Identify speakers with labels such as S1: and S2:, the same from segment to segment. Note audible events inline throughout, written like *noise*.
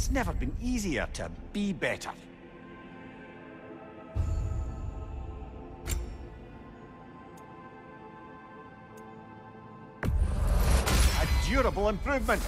S1: It's never been easier to be better. A durable improvement.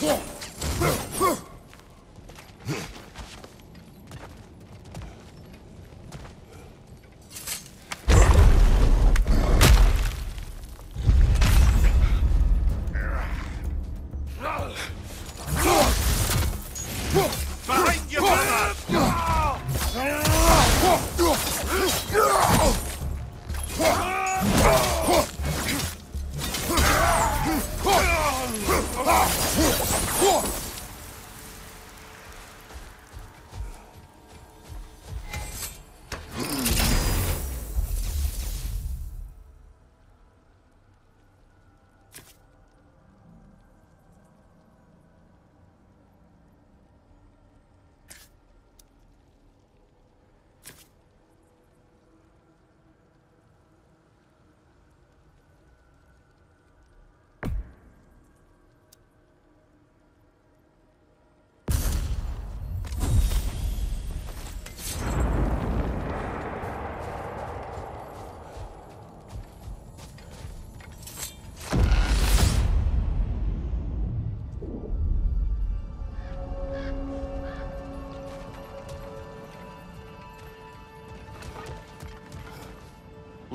S1: Behind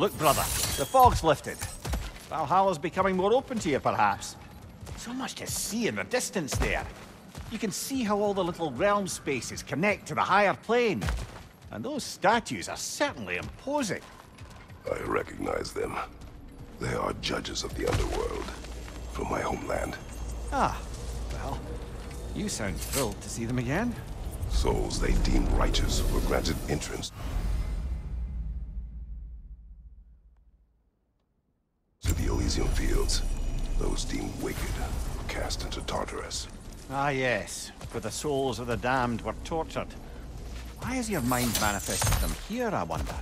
S1: Look, brother, the fog's lifted. Valhalla's becoming more open to you, perhaps. So much to see in the distance there. You can see how all the little realm spaces connect to the higher plane. And those statues are certainly imposing.
S2: I recognize them. They are judges of the underworld. From my homeland.
S1: Ah, well, you sound thrilled to see them again.
S2: Souls they deemed righteous were granted entrance Elysium Fields. Those deemed wicked were cast into Tartarus.
S1: Ah, yes. Where the souls of the damned were tortured. Why has your mind manifested them here, I wonder?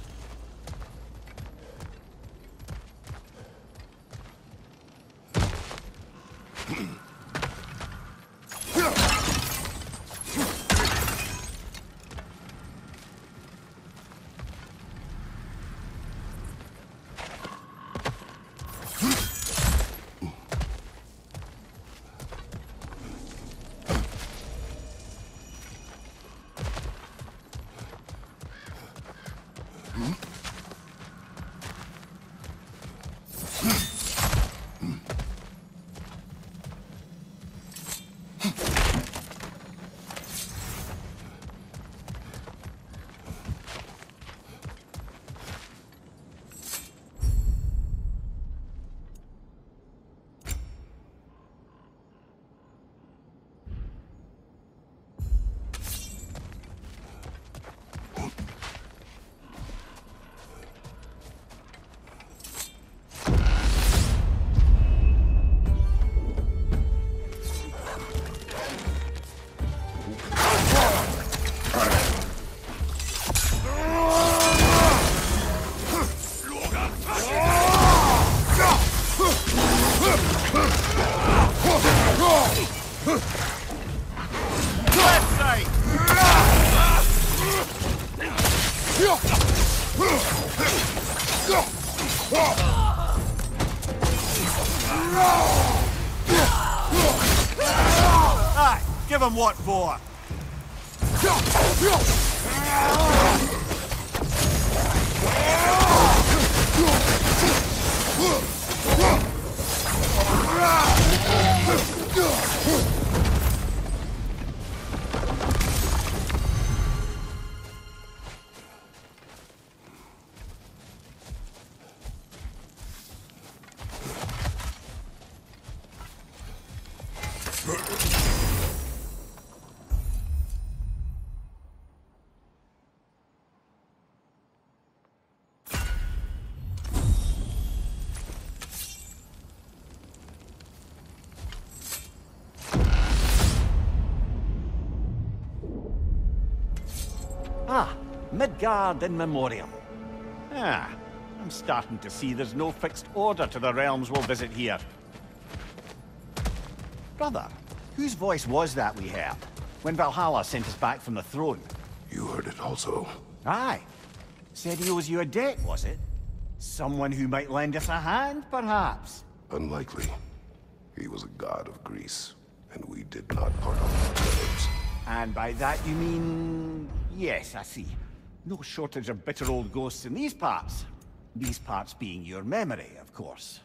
S1: Midgard in memoriam. Ah, I'm starting to see there's no fixed order to the realms we'll visit here. Brother, whose voice was that we heard? When Valhalla sent us back from the throne?
S2: You heard it also.
S1: Aye. Said he owes you a debt, was it? Someone who might lend us a hand, perhaps?
S2: Unlikely. He was a god of Greece, and we did not part on our terms.
S1: And by that you mean... Yes, I see. No shortage of bitter old ghosts in these parts. These parts being your memory, of course.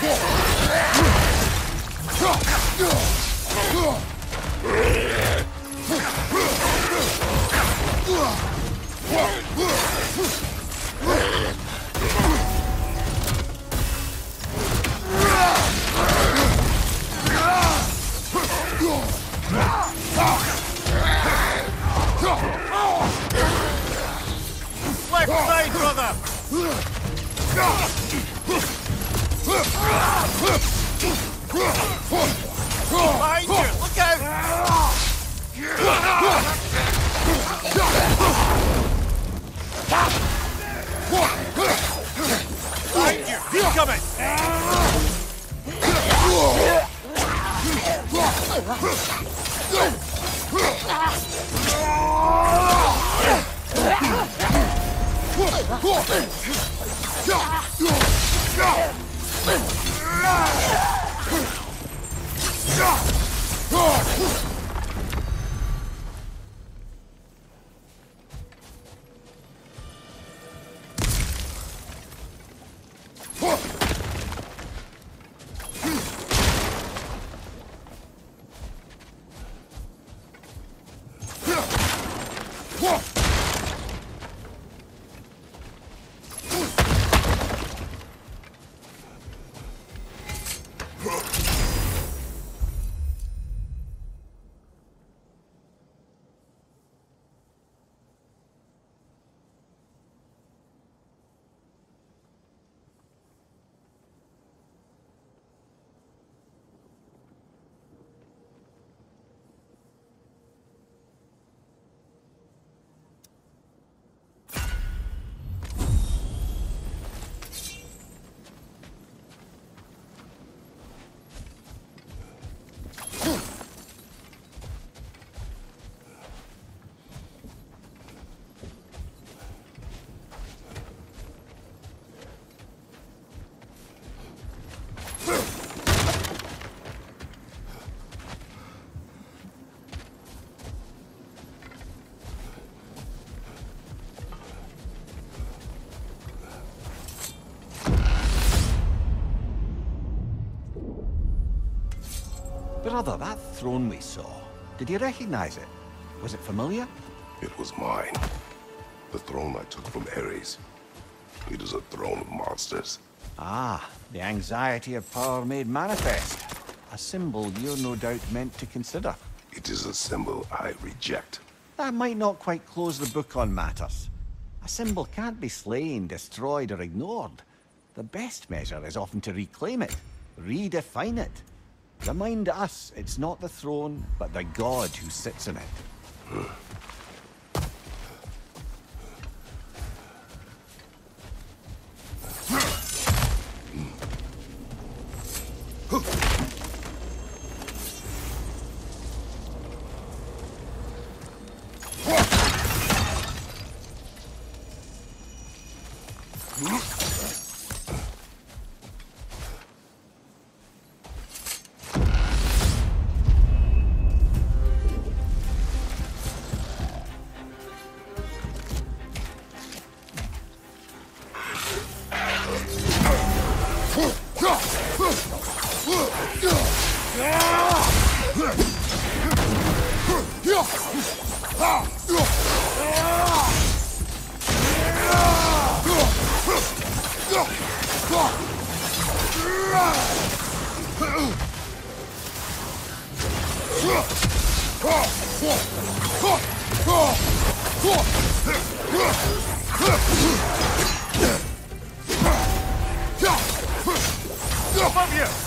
S1: Left side, brother! Behind you! Look coming! Brother, that throne we saw, did you recognize it? Was it familiar?
S2: It was mine. The throne I took from Ares. It is a throne of monsters.
S1: Ah, the anxiety of power made manifest. A symbol you're no doubt meant to consider.
S2: It is a symbol I reject.
S1: That might not quite close the book on matters. A symbol can't be slain, destroyed, or ignored. The best measure is often to reclaim it, redefine it. Remind us it's not the throne, but the god who sits in it.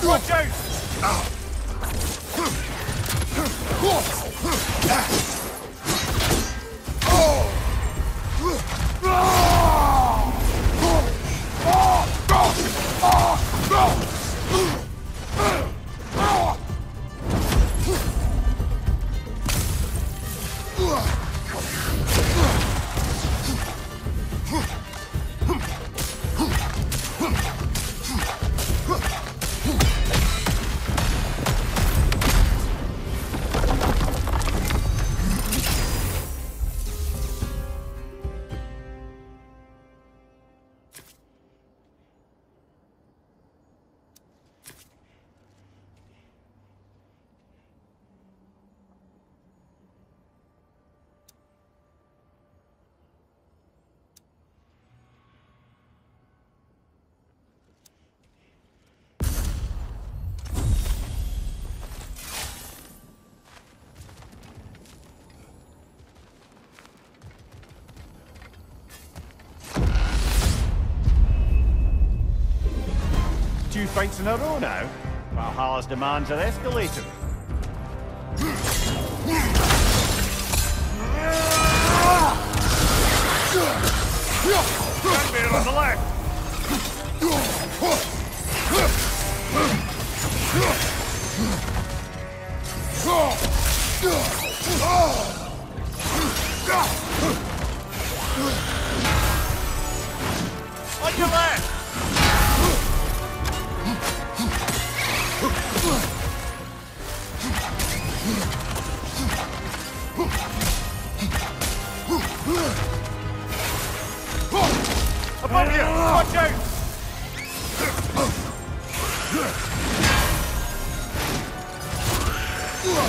S1: Watch out! Fights in a row now. Eh? Valhalla's demands are escalating. Gunbeater on the left! On your left! We're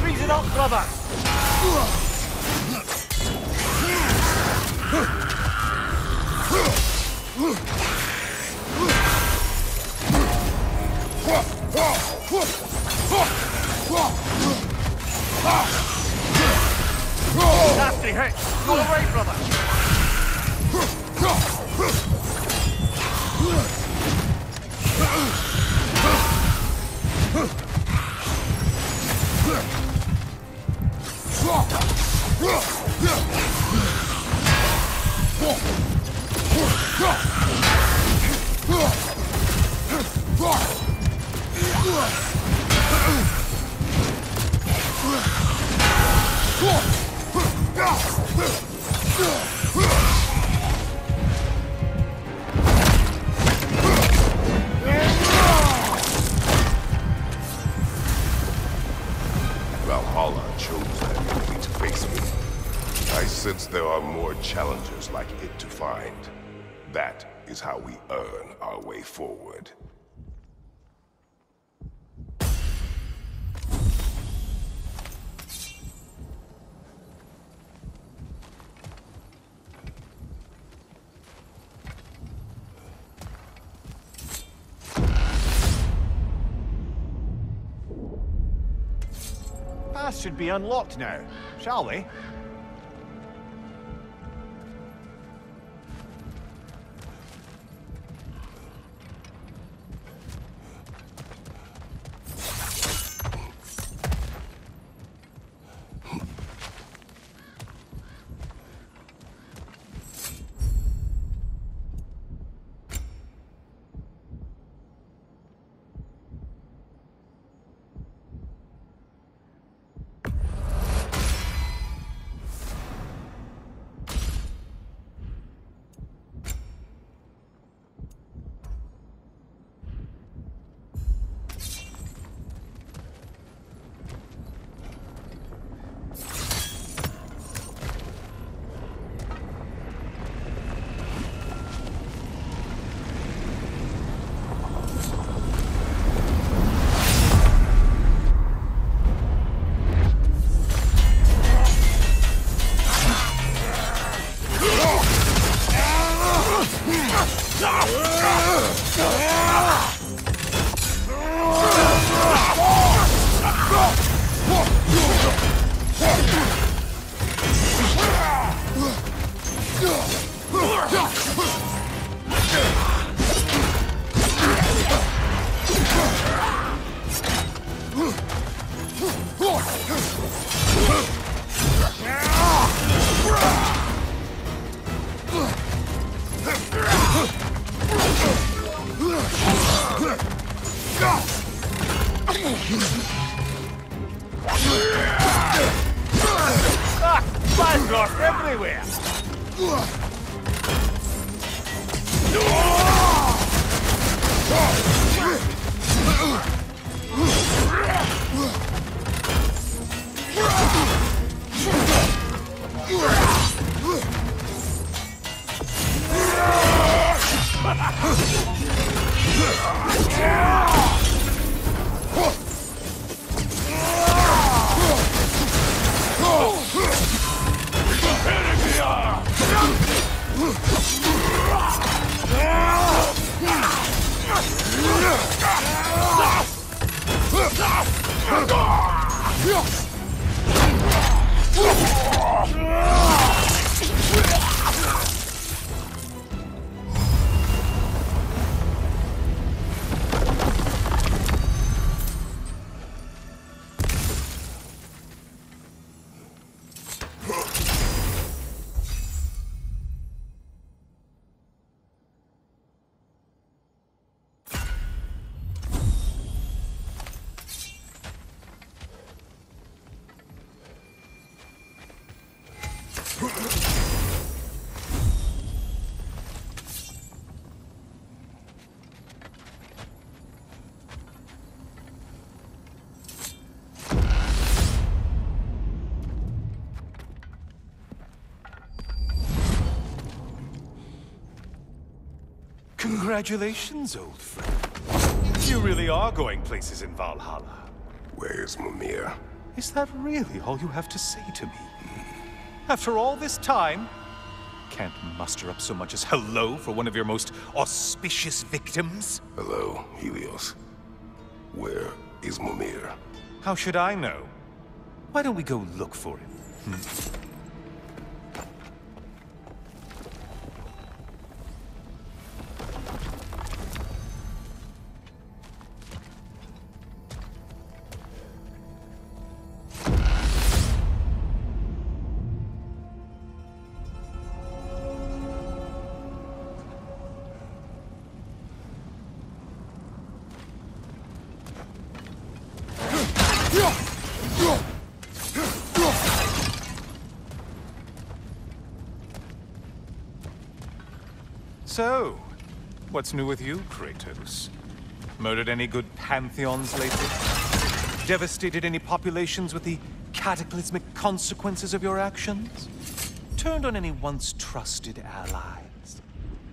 S1: freezing up, brother! Nasty hit! Go away, brother!
S2: Valhalla forward.
S1: Path should be unlocked now, shall we? Huh. 驾驾
S3: Congratulations, old friend. You really are going places in Valhalla.
S2: Where's Mimir?
S3: Is that really all you have to say to me? After all this time, can't muster up so much as hello for one of your most auspicious victims?
S2: Hello, Helios. Where is Mimir?
S3: How should I know? Why don't we go look for him? Hmm. What's new with you, Kratos? Murdered any good pantheons lately? Devastated any populations with the cataclysmic consequences of your actions? Turned on any once trusted allies?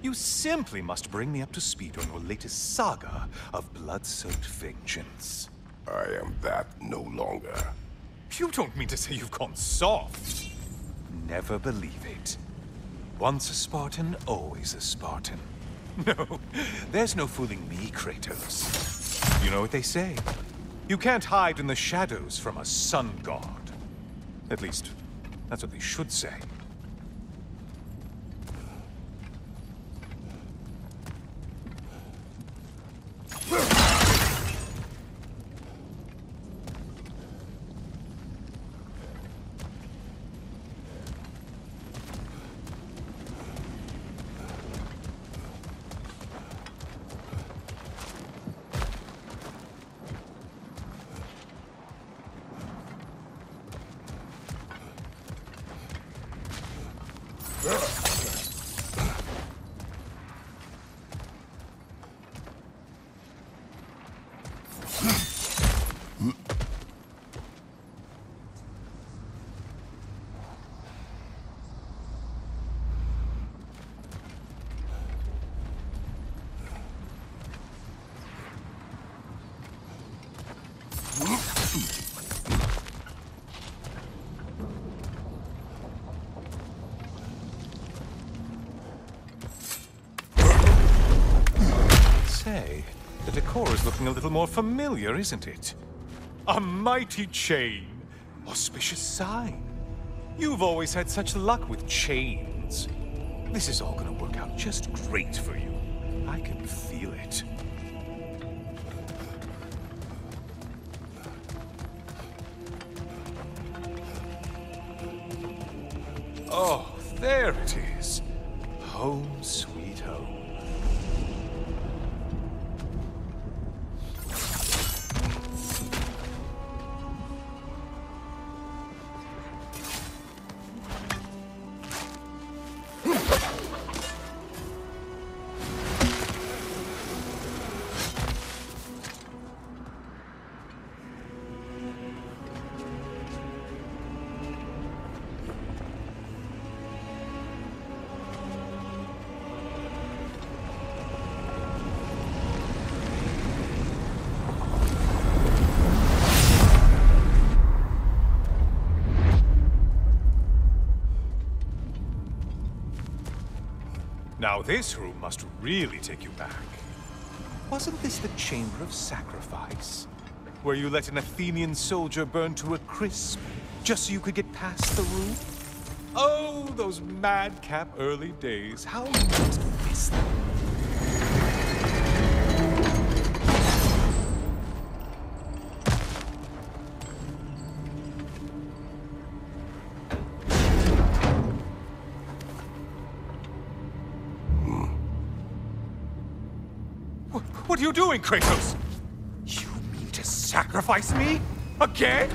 S3: You simply must bring me up to speed on your latest saga of blood-soaked vengeance.
S2: I am that no longer.
S3: You don't mean to say you've gone soft? Never believe it. Once a Spartan, always a Spartan. *laughs* No, there's no fooling me, Kratos. You know what they say? You can't hide in the shadows from a sun god. At least, that's what they should say. Is looking a little more familiar, isn't it? A mighty chain. Auspicious sign. You've always had such luck with chains. This is all gonna work out just great for you. I can Now this room must really take you back. Wasn't this the Chamber of Sacrifice? Where you let an Athenian soldier burn to a crisp, just so you could get past the roof? Oh, those madcap early days. How you must miss them. You doing, Kratos? You mean to sacrifice me? Again?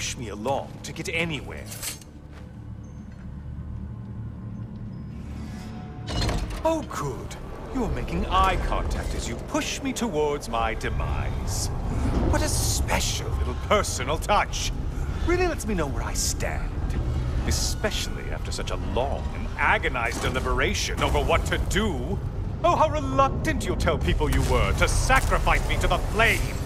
S3: Push me along to get anywhere. Oh, good. You're making eye contact as you push me towards my demise. What a special little personal touch. Really lets me know where I stand. Especially after such a long and agonized deliberation over what to do. Oh, how reluctant you'll tell people you were to sacrifice me to the flame.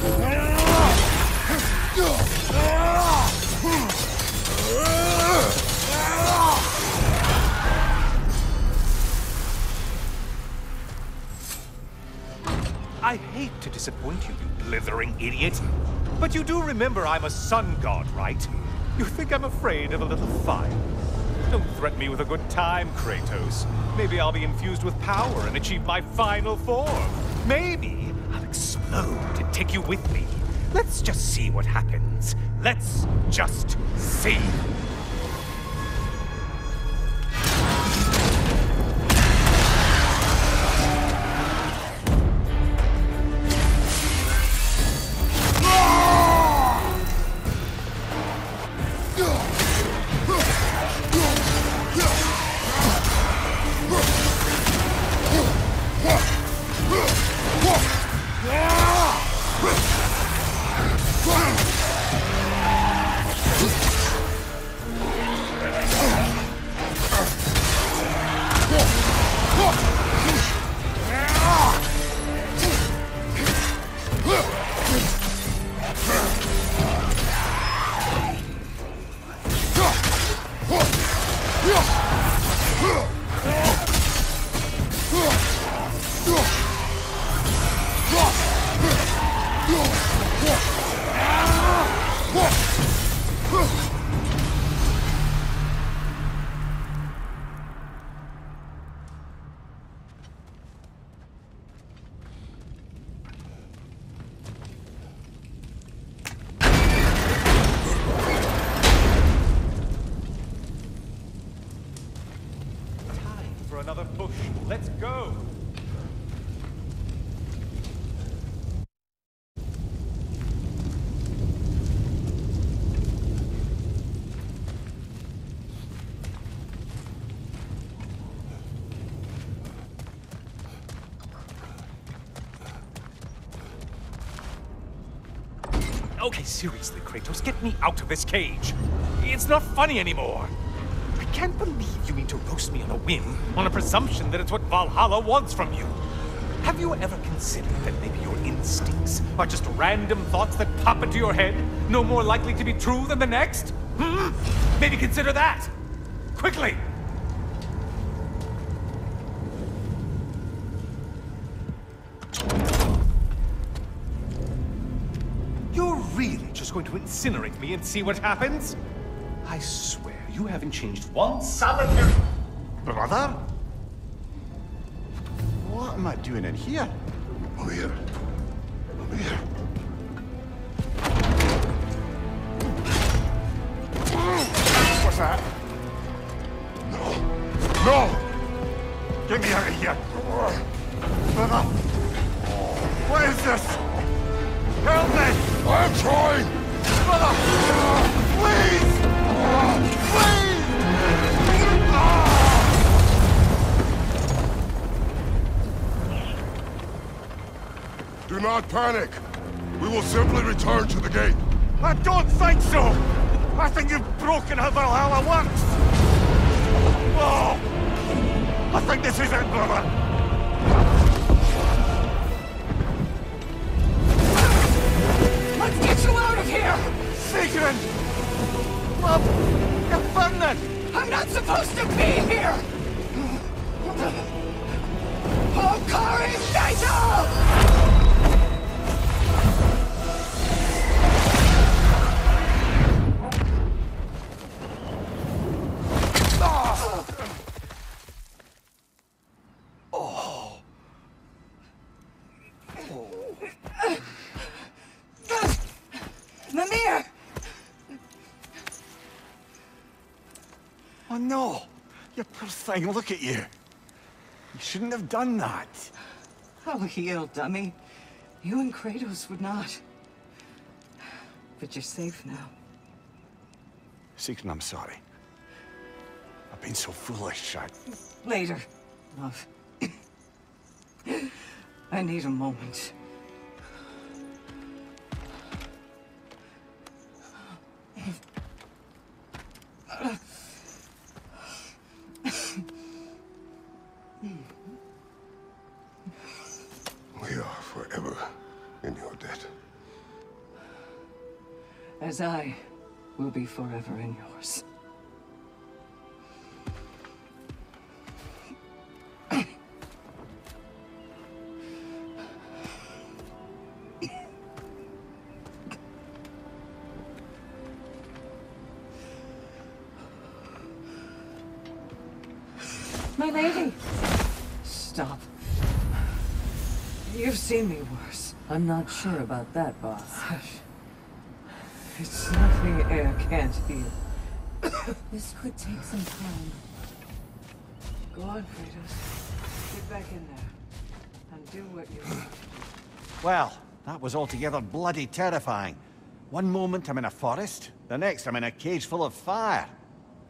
S3: Yeah! I hate to disappoint you, you blithering idiot. But you do remember I'm a sun god, right? You think I'm afraid of a little fire? Don't threaten me with a good time, Kratos. Maybe I'll be infused with power and achieve my final form. Maybe I'll explode and take you with me. Let's just see what happens. Let's just see. Time get me out of this cage. It's not funny anymore. I can't believe you mean to roast me on a whim, on a presumption that it's what Valhalla wants from you. Have you ever considered that maybe your instincts are just random thoughts that pop into your head, no more likely to be true than the next? Hmm? Maybe consider that. Quickly! just going to incinerate me and see what happens? I swear, you haven't changed one solitary...
S1: Brother? What am I doing in here?
S2: Over here. Over here. Panic! We will simply return to the gate.
S1: I don't think so! I think you've broken how Valhalla works! Oh! I think this is it, brother!
S4: Let's get you out of here!
S1: Sigrun! Love! You're!
S4: I'm not supposed to be here!
S1: Oh, Hokari Naito! Thing, look at you! You shouldn't have done that.
S4: Oh, I'll heal, dummy. You and Kratos would not. But you're safe now.
S1: Sigrun, I'm sorry. I've been so foolish, I...
S4: Later, love. *clears throat* I need a moment. Forever in yours. My lady! Stop. You've seen me worse.
S5: I'm not sure about that, boss.
S4: Hush. It's nothing air can't heal.
S5: This could take some time.
S4: Go on, Kratos. Get back in there. And do what you want.
S1: Well, that was altogether bloody terrifying. One moment I'm in a forest, the next I'm in a cage full of fire.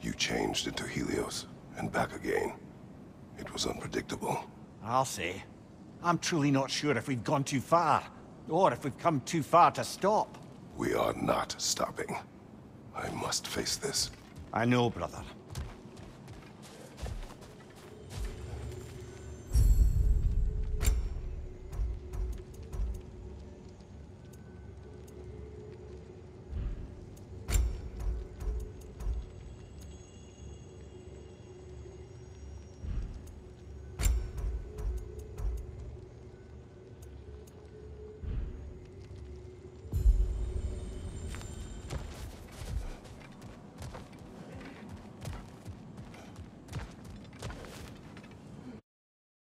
S2: You changed into Helios, and back again. It was unpredictable.
S1: I'll say. I'm truly not sure if we've gone too far, or if we've come too far to stop.
S2: We are not stopping. I must face this.
S1: I know, brother.